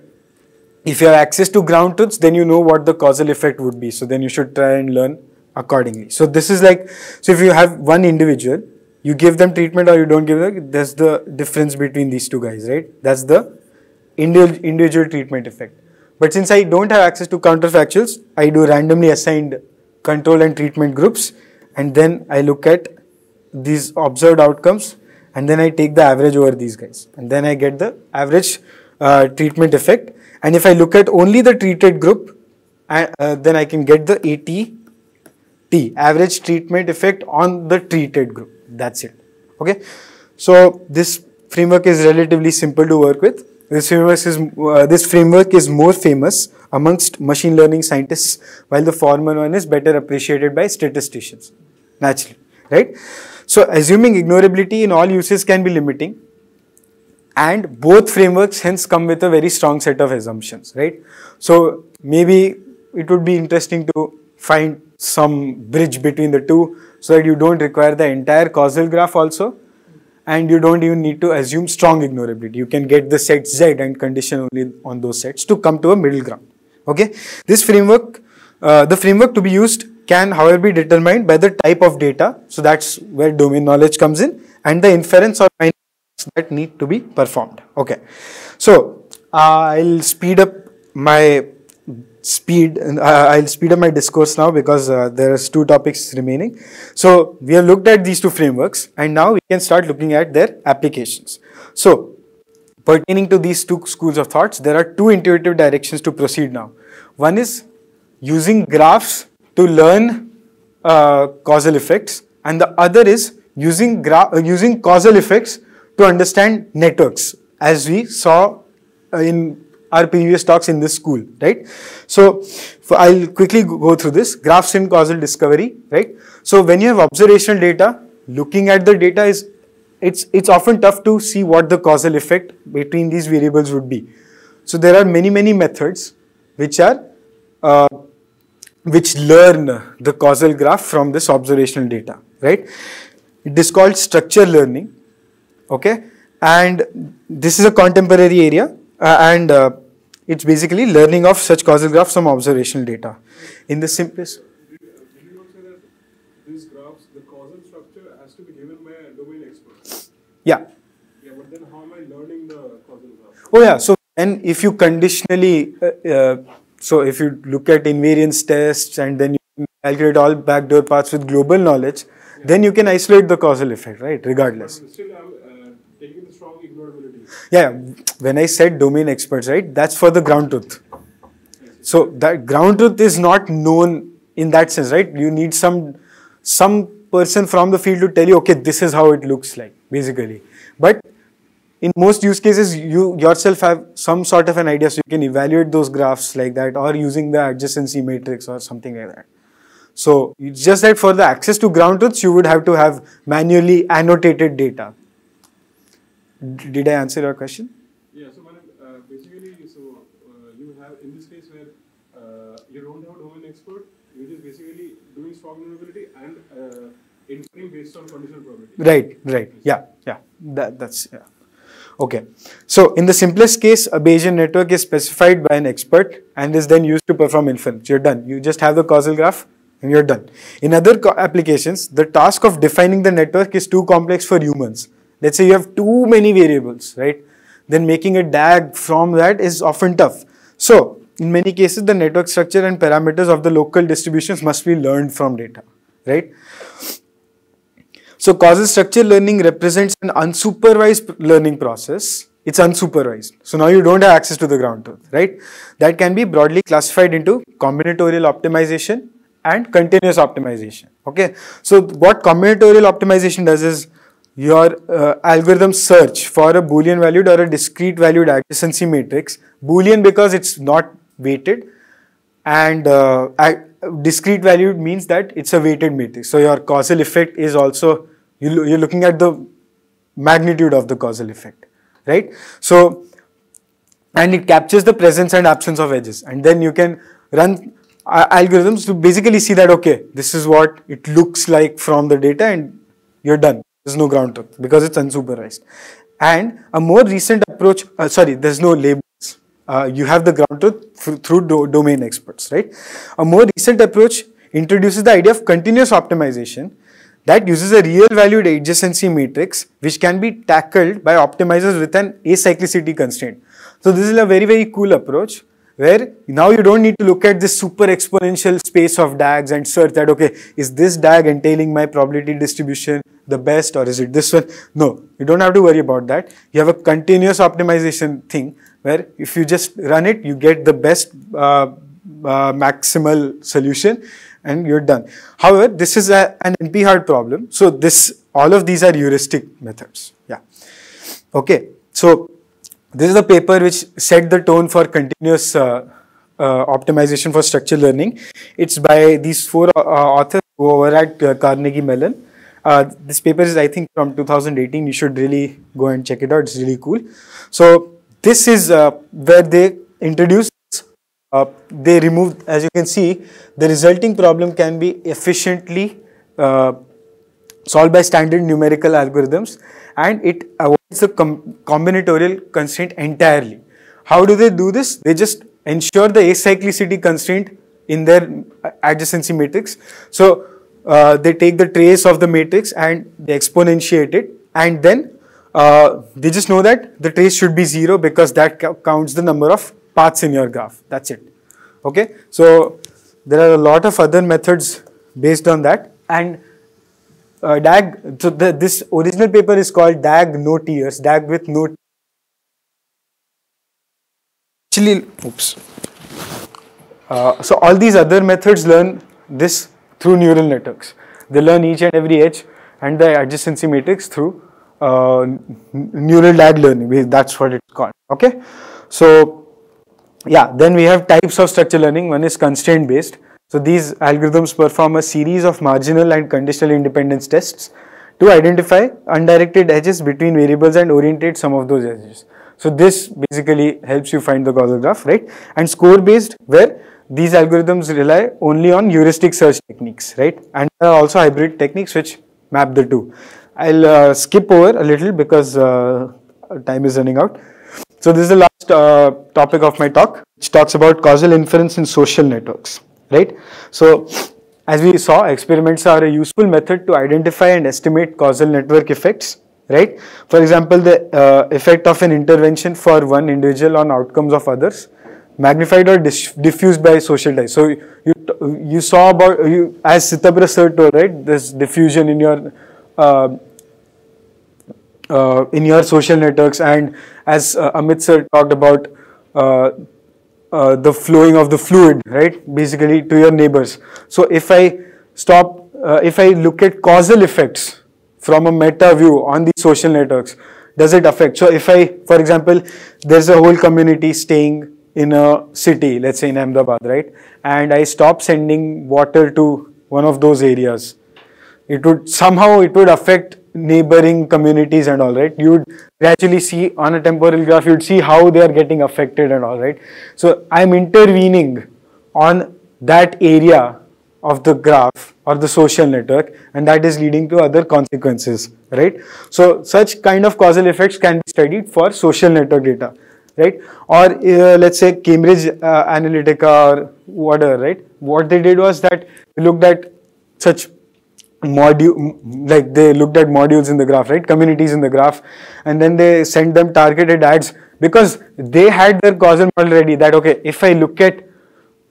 if you have access to ground truths, then you know what the causal effect would be. So then you should try and learn accordingly. So this is like so if you have one individual, you give them treatment or you don't give them. That's the difference between these two guys, right? That's the individual individual treatment effect. But since I don't have access to counterfactuals, I do randomly assigned control and treatment groups, and then I look at these observed outcomes, and then I take the average over these guys, and then I get the average uh, treatment effect. And if I look at only the treated group, uh, then I can get the ATT, average treatment effect on the treated group. That's it. Okay. So this framework is relatively simple to work with. This framework is uh, this framework is more famous amongst machine learning scientists, while the former one is better appreciated by statisticians. Naturally, right? So assuming ignorability in all uses can be limiting, and both frameworks hence come with a very strong set of assumptions, right? So maybe it would be interesting to find some bridge between the two so that you don't require the entire causal graph also and you don't even need to assume strong ignorability. You can get the set Z and condition only on those sets to come to a middle ground. Okay, this framework, uh, the framework to be used can however be determined by the type of data. So that's where domain knowledge comes in and the inference or that need to be performed. Okay, so uh, I'll speed up my speed i'll speed up my discourse now because uh, there's two topics remaining. So we have looked at these two frameworks and now we can start looking at their applications. So pertaining to these two schools of thoughts there are two intuitive directions to proceed now. One is using graphs to learn uh, causal effects and the other is using uh, using causal effects to understand networks as we saw uh, in our previous talks in this school, right? So, I'll quickly go through this graphs in causal discovery, right? So, when you have observational data, looking at the data is it's it's often tough to see what the causal effect between these variables would be. So, there are many many methods which are uh, which learn the causal graph from this observational data, right? It is called structure learning, okay? And this is a contemporary area and uh, it's basically learning of such causal graphs from observational data. In the simplest. Did you not say that these graphs, the causal structure has to be given by a domain expert? Yeah. Yeah, but then how am I learning the causal graph? Oh yeah. So and if you conditionally, uh, uh, so if you look at invariance tests and then you calculate all backdoor paths with global knowledge, yeah. then you can isolate the causal effect, right? Regardless. But still, I'm uh, Yeah, when I said domain experts, right, that's for the ground truth. So that ground truth is not known in that sense, right? You need some some person from the field to tell you, okay, this is how it looks like, basically. But in most use cases, you yourself have some sort of an idea, so you can evaluate those graphs like that, or using the adjacency matrix or something like that. So it's just that for the access to ground truths, you would have to have manually annotated data. Did I answer your question? Yeah, so Manan, uh, basically, so uh, you have in this case where uh, you don't have a domain expert, you're just basically doing strong ignorability and uh, inferring based on conditional probability. Right, right. Yeah, yeah. That, that's, yeah. Okay. So in the simplest case, a Bayesian network is specified by an expert and is then used to perform inference. You're done. You just have the causal graph and you're done. In other applications, the task of defining the network is too complex for humans. Let's say you have too many variables, right? Then making a DAG from that is often tough. So, in many cases, the network structure and parameters of the local distributions must be learned from data, right? So, causal structure learning represents an unsupervised learning process. It's unsupervised. So, now you don't have access to the ground truth, right? That can be broadly classified into combinatorial optimization and continuous optimization, okay? So, what combinatorial optimization does is your uh, algorithm search for a boolean valued or a discrete valued adjacency matrix. Boolean because it's not weighted. And uh, discrete valued means that it's a weighted matrix. So your causal effect is also you're looking at the magnitude of the causal effect right? So and it captures the presence and absence of edges. And then you can run uh, algorithms to basically see that okay, this is what it looks like from the data, and you're done. There's no ground truth because it's unsupervised. And a more recent approach, uh, sorry, there's no labels. Uh, you have the ground truth through, do- domain experts, right? A more recent approach introduces the idea of continuous optimization that uses a real valued adjacency matrix which can be tackled by optimizers with an acyclicity constraint. So this is a very very cool approach where now you don't need to look at this super exponential space of DAGs and search that okay is this DAG entailing my probability distribution the best or is it this one? No, you don't have to worry about that. You have a continuous optimization thing where if you just run it you get the best uh, uh, maximal solution and you're done. However, this is a, an NP hard problem. So this all of these are heuristic methods. Yeah. Okay. So this is the paper which set the tone for continuous uh, uh, optimization for structural learning. It's by these four uh, authors who were at uh, Carnegie Mellon. Uh, this paper is, I think, from 2018. You should really go and check it out. It's really cool. So this is uh, where they introduced. Uh, they removed, as you can see, the resulting problem can be efficiently uh, solved by standard numerical algorithms and it avoids the com- combinatorial constraint entirely. How do they do this? They just ensure the acyclicity constraint in their adjacency matrix. So uh, they take the trace of the matrix and they exponentiate it and then uh, they just know that the trace should be zero because that counts the number of paths in your graph. That's it. Okay. So there are a lot of other methods based on that and uh, DAG, so the, this original paper is called DAG no tears, DAG with no Actually, oops. Uh, so all these other methods learn this through neural networks. They learn each and every edge and the adjacency matrix through uh, neural DAG learning. That's what it's called. Okay. So yeah, then we have types of structure learning. One is constraint based. So these algorithms perform a series of marginal and conditional independence tests to identify undirected edges between variables and orientate some of those edges. So this basically helps you find the causal graph, right? And score based where these algorithms rely only on heuristic search techniques, right? And there are also hybrid techniques which map the two. I'll uh, skip over a little because uh, time is running out. So this is the last uh, topic of my talk, which talks about causal inference in social networks, right? So as we saw, experiments are a useful method to identify and estimate causal network effects, right? For example, the uh, effect of an intervention for one individual on outcomes of others, magnified or diffused by social ties. So you you saw about you as Sitabhra told, right? This diffusion in your uh, uh, in your social networks and as uh, Amit sir talked about uh, the flowing of the fluid right basically to your neighbors. So if I stop uh, if I look at causal effects from a meta view on these social networks does it affect? So if I for example there's a whole community staying in a city let's say in Ahmedabad right and I stop sending water to one of those areas it would somehow it would affect neighboring communities and all right? You would gradually see on a temporal graph you'd see how they are getting affected and all right? So i'm intervening on that area of the graph or the social network and that is leading to other consequences right? So such kind of causal effects can be studied for social network data right? Or uh, let's say cambridge uh, analytica or whatever right? What they did was that looked at such module like they looked at modules in the graph right? Communities in the graph. And then they sent them targeted ads because they had their causal model ready that okay if i look at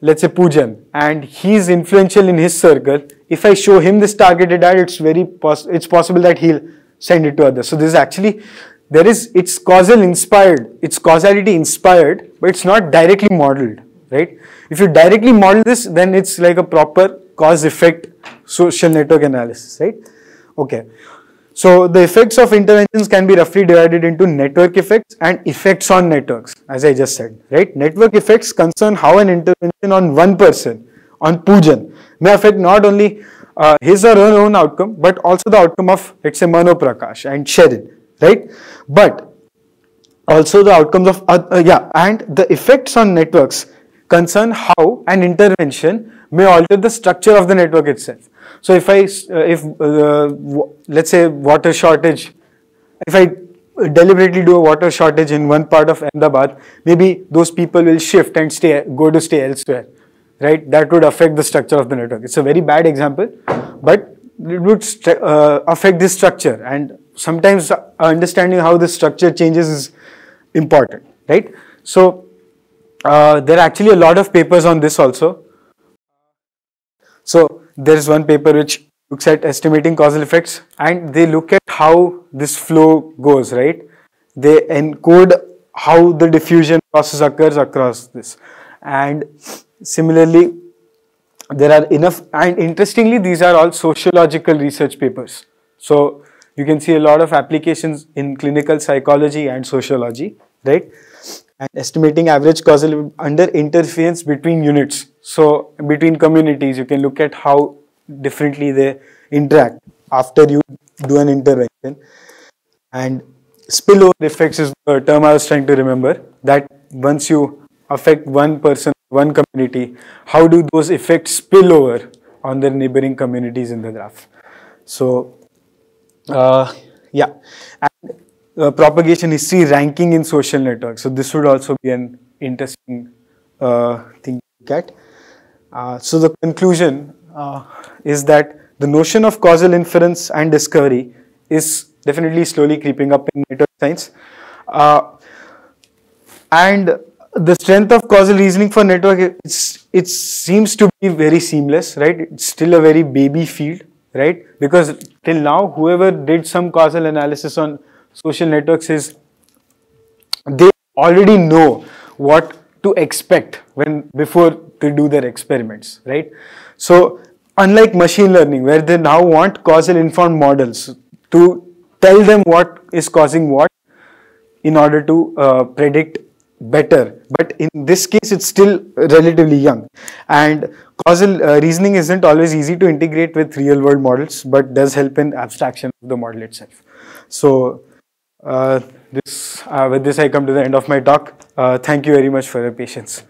let's say pujan and he's influential in his circle if i show him this targeted ad it's very pos- it's possible that he'll send it to others. So this is actually there is it's causal inspired it's causality inspired but it's not directly modeled right? If you directly model this then it's like a proper cause effect social network analysis, right? Okay. So the effects of interventions can be roughly divided into network effects and effects on networks, as I just said, right? Network effects concern how an intervention on one person, on Pujan, may affect not only uh, his or her own outcome, but also the outcome of, let's say, Mano Prakash and Sherin, right? But also the outcomes of, uh, yeah, and the effects on networks concern how an intervention may alter the structure of the network itself. So if I, uh, if uh, let's say water shortage, if I deliberately do a water shortage in one part of Ahmedabad, maybe those people will shift and stay, go to stay elsewhere, right? That would affect the structure of the network. It's a very bad example, but it would uh, affect the structure. And sometimes understanding how the structure changes is important, right? So uh, there are actually a lot of papers on this also. So there is one paper which looks at estimating causal effects and they look at how this flow goes, right? They encode how the diffusion process occurs across this. And similarly, there are enough, and interestingly, these are all sociological research papers. So you can see a lot of applications in clinical psychology and sociology, right? And estimating average causal under interference between units. So between communities, you can look at how differently they interact after you do an intervention. And spillover effects is the term I was trying to remember. That once you affect one person, one community, how do those effects spill over on the neighboring communities in the graph? So, uh, yeah, and uh, propagation history ranking in social networks. So this would also be an interesting uh, thing to look at. Uh, so the conclusion uh, is that the notion of causal inference and discovery is definitely slowly creeping up in network science. Uh, and the strength of causal reasoning for network it seems to be very seamless right it's still a very baby field right because till now whoever did some causal analysis on social networks is they already know what to expect when before they do their experiments right? So unlike machine learning where they now want causal informed models to tell them what is causing what in order to uh, predict better. But in this case it's still relatively young. And causal uh, reasoning isn't always easy to integrate with real world models but does help in abstraction of the model itself. So this uh, with this i come to the end of my talk. Uh, thank you very much for your patience